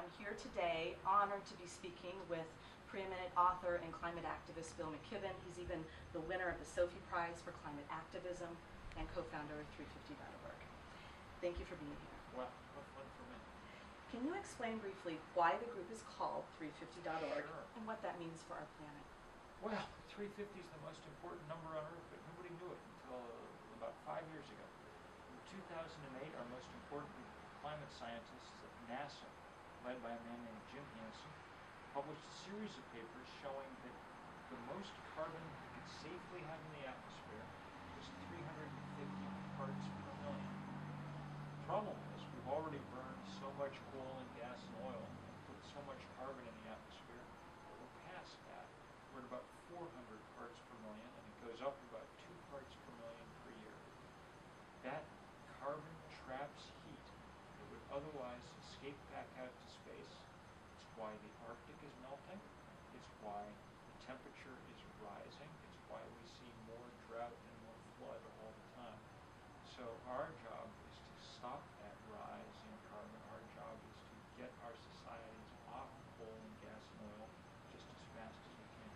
I'm here today honored to be speaking with preeminent author and climate activist Bill McKibben. He's even the winner of the Sophie Prize for Climate Activism and co-founder of 350.org. Thank you for being here. Well, what fun for me. Can you explain briefly why the group is called 350.org Sure. and what that means for our planet? Well, 350 is the most important number on Earth, but nobody knew it until about five years ago. In 2008, our most important climate scientists at NASA, led by a man named Jim Hansen, published a series of papers showing that the most carbon we could safely have in the atmosphere was 350 parts per million. The problem is we've already burned so much coal and gas and oil and put so much carbon in the atmosphere that we're past that. We're at about 400 parts per million, and it goes up about 2 parts per million per year. That carbon traps heat that would otherwise escape back out to space. It's why the Arctic is melting. It's why the temperature is rising. It's why we see more drought and more flood all the time. So our job is to stop that rise in carbon. Our job is to get our societies off coal and gas and oil just as fast as we can.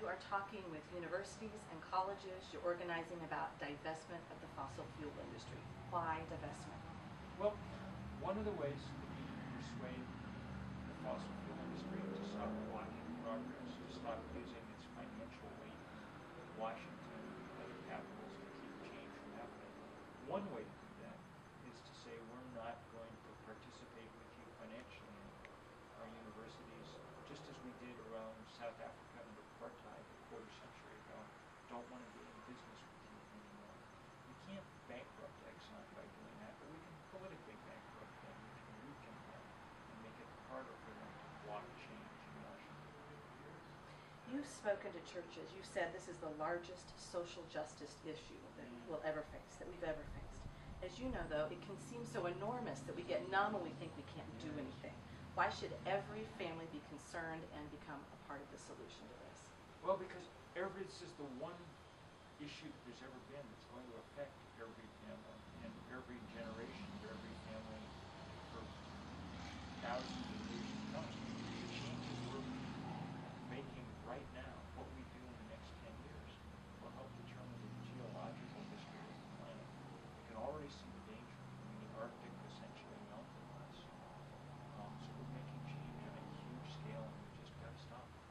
You are talking with universities and colleges. You're organizing about divestment of the fossil fuel industry. Why divestment? Well, one of the ways we persuade the fossil fuel industry to stop blocking progress, to stop using its financial weight in Washington and other capitals to keep change from happening, one way to do that is to say we're not going to participate with you financially in our universities, just as we did around South Africa under apartheid a quarter century ago, don't want to be in business with you anymore. We can't bankrupt Exxon by doing that, but we can politically bankrupt them, we can weaken them, and make it harder for them to block change in Washington. You've spoken to churches. You said this is the largest social justice issue that mm-hmm. we'll ever face, that we've ever faced. As you know, though, it can seem so enormous that we get numb and we think we can't do mm-hmm. anything. Why should every family be concerned and become a part of the solution to this? Well, because every, this is the one issue that there's ever been that's going to affect every family and every generation of every family for thousands of years to come. The changes we're making right now, what we do in the next 10 years, will help determine the geological history of the planet. We can already see the danger. I mean, the Arctic essentially melted last summer. Um, so we're making change on a huge scale and we just got to stop it.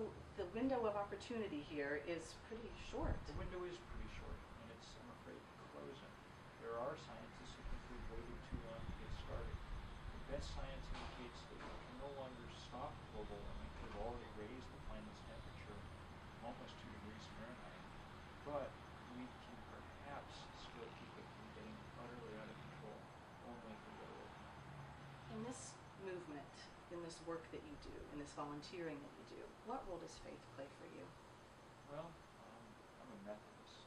So the window of opportunity here is pretty short. The window is pretty short, and it's, I'm afraid, closing. There are scientists who think we've waited too long to get started. The best science indicates that we can no longer stop global warming. We've already raised the planet's temperature almost two degrees Fahrenheit, but we can perhaps still keep it from getting utterly out of control only if we go over. In this movement, in this work that you do, and this volunteering that you do, what role does faith play for you? Well, um, I'm a Methodist.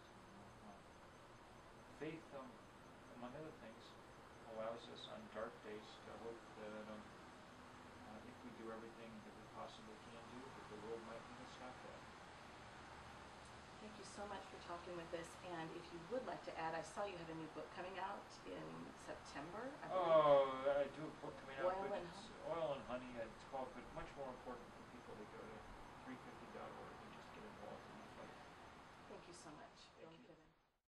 Faith, um, among other things, allows us on dark days to hope that um, uh, if we do everything that we possibly can do, that the world might even stop that. Thank you so much for talking with us. And if you would like to add, I saw you have a new book coming out in September, I. Oh, I do a book coming out, Oil but and it's Oil and Honey, it's called, but much more important for people to go to 350.org and just get involved in the fight. Thank you so much.